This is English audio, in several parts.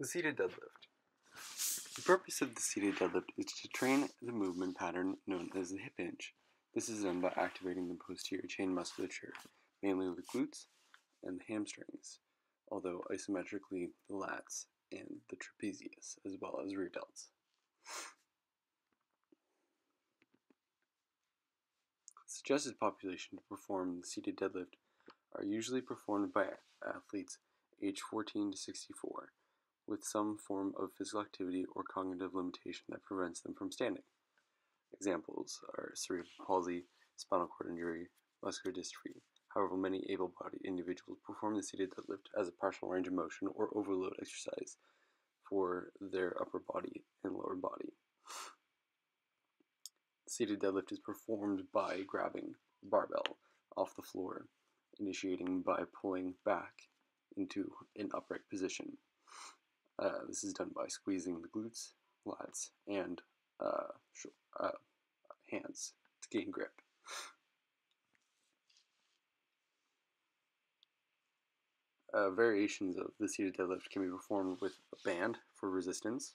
The seated deadlift. The purpose of the seated deadlift is to train the movement pattern known as the hip hinge. This is done by activating the posterior chain musculature, mainly the glutes and the hamstrings, although isometrically the lats and the trapezius, as well as rear delts. Suggested population to perform the seated deadlift are usually performed by athletes age 14 to 64 with some form of physical activity or cognitive limitation that prevents them from standing. Examples are cerebral palsy, spinal cord injury, muscular dystrophy. However, many able bodied individuals perform the seated deadlift as a partial range of motion or overload exercise for their upper body and lower body. The seated deadlift is performed by grabbing barbell off the floor, initiating by pulling back into an upright position. Uh, this is done by squeezing the glutes, lats, and uh, uh, hands to gain grip. Uh, variations of the seated deadlift can be performed with a band for resistance,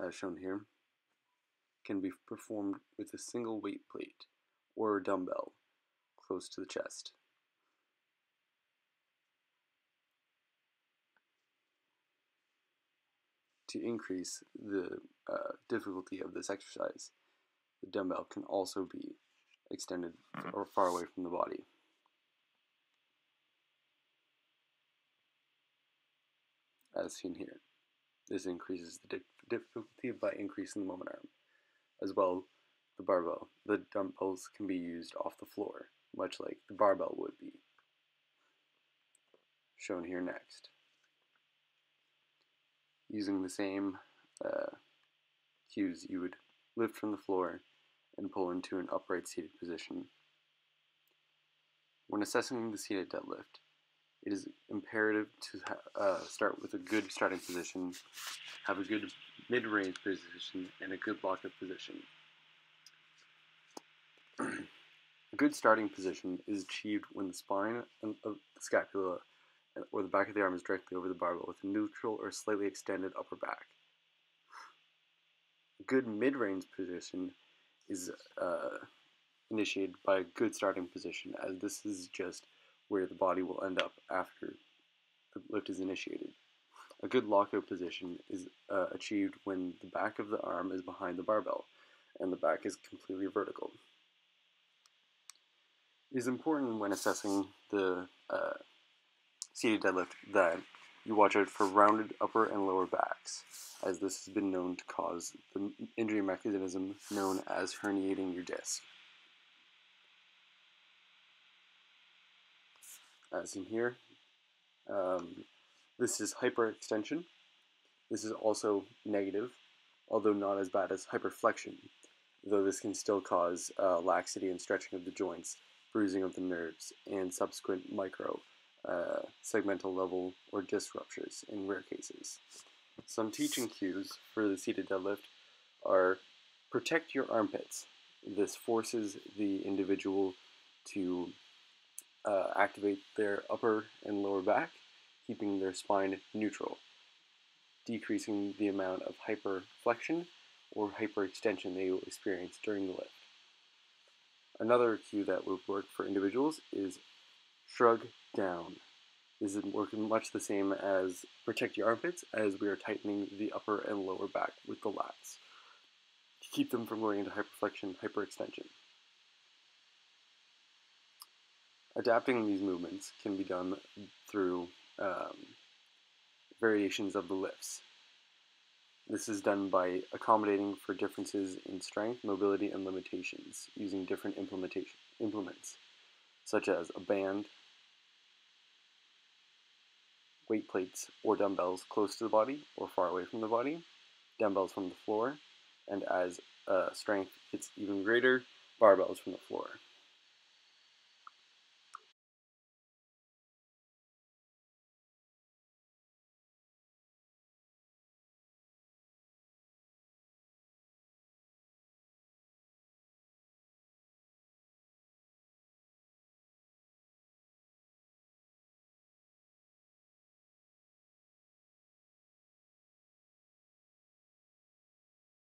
as shown here. Can be performed with a single weight plate or a dumbbell close to the chest. To increase the uh, difficulty of this exercise, the dumbbell can also be extended or far away from the body. As seen here, this increases the difficulty by increasing the moment arm. As well, the barbell, the dumbbells can be used off the floor, much like the barbell would be. Shown here next using the same uh, cues you would lift from the floor and pull into an upright seated position. When assessing the seated deadlift, it is imperative to uh, start with a good starting position, have a good mid-range position, and a good lockup position. a good starting position is achieved when the spine of the scapula or the back of the arm is directly over the barbell with a neutral or slightly extended upper back. Good mid-range position is uh, initiated by a good starting position, as this is just where the body will end up after the lift is initiated. A good lockout position is uh, achieved when the back of the arm is behind the barbell and the back is completely vertical. It is important when assessing the uh, seated deadlift that you watch out for rounded upper and lower backs, as this has been known to cause the injury mechanism known as herniating your disc. As in here, um, this is hyperextension. This is also negative, although not as bad as hyperflexion, though this can still cause uh, laxity and stretching of the joints, bruising of the nerves, and subsequent micro uh, segmental level or disc ruptures in rare cases. Some teaching cues for the seated deadlift are protect your armpits. This forces the individual to uh, activate their upper and lower back, keeping their spine neutral, decreasing the amount of hyperflexion or hyperextension they will experience during the lift. Another cue that would work for individuals is shrug down. This is working much the same as protect your armpits as we are tightening the upper and lower back with the lats to keep them from going into hyperflexion, hyperextension. Adapting these movements can be done through um, variations of the lifts. This is done by accommodating for differences in strength, mobility, and limitations using different implementation, implements, such as a band, weight plates or dumbbells close to the body or far away from the body, dumbbells from the floor, and as uh, strength gets even greater, barbells from the floor.